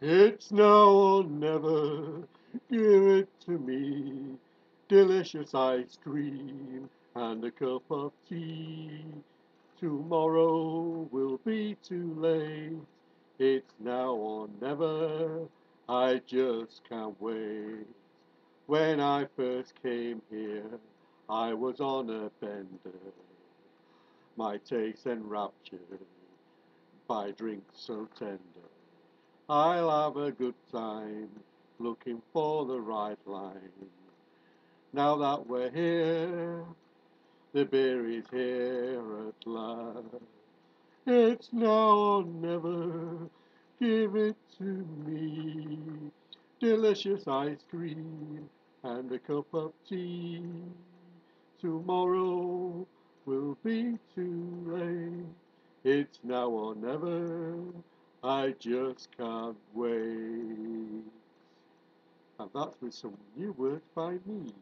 It's now or never, give it to me. Delicious ice cream and a cup of tea. Tomorrow will be too late. It's now or never, I just can't wait. When I first came here, I was on a bender. My taste enraptured by drinks so tender. I'll have a good time looking for the right line. Now that we're here, the beer is here at last. It's now or never, give it to me. Delicious ice cream and a cup of tea. Tomorrow will be too late. It's now or never. I just can't wait. And that's with some new words by me.